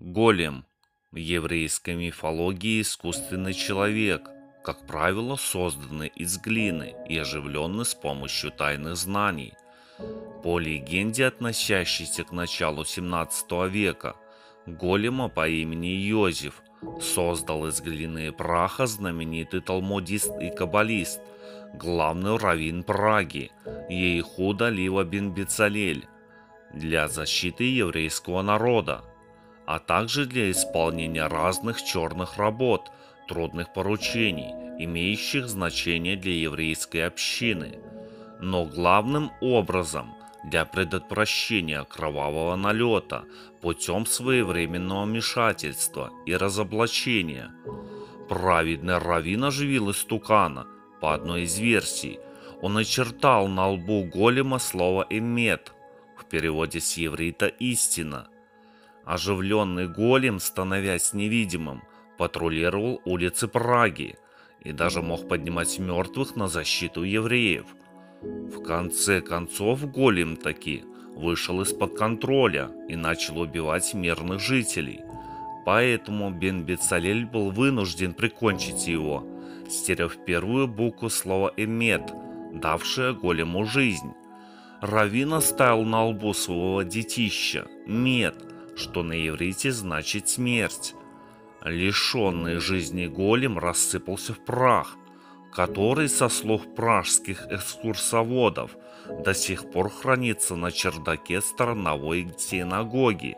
Голем. В еврейской мифологии искусственный человек, как правило, созданный из глины и оживленный с помощью тайных знаний. По легенде, относящейся к началу 17 века, голема по имени Йозеф создал из глины и праха знаменитый талмудист и каббалист, главный раввин Праги, Ейхуда Лива бен Бецалель, для защиты еврейского народа – а также для исполнения разных черных работ, трудных поручений, имеющих значение для еврейской общины, но главным образом для предотвращения кровавого налета путем своевременного вмешательства и разоблачения. Праведный раввин оживил истукана, по одной из версий, он очертал на лбу голема слово «эмет», в переводе с еврита «истина», Оживленный голем, становясь невидимым, патрулировал улицы Праги и даже мог поднимать мертвых на защиту евреев. В конце концов голем таки вышел из-под контроля и начал убивать мирных жителей. Поэтому Бен Бецалель был вынужден прикончить его, стерев первую букву слова «эмет», давшее голему жизнь. Равин оставил на лбу своего детища «мед», что на иврите значит смерть. Лишенный жизни голем рассыпался в прах, который, со слов пражских экскурсоводов, до сих пор хранится на чердаке страновой синагоги.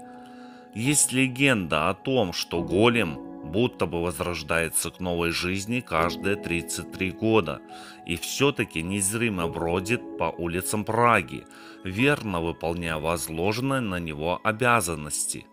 Есть легенда о том, что голем будто бы возрождается к новой жизни каждые 33 года и все-таки незримо бродит по улицам Праги, верно выполняя возложенные на него обязанности.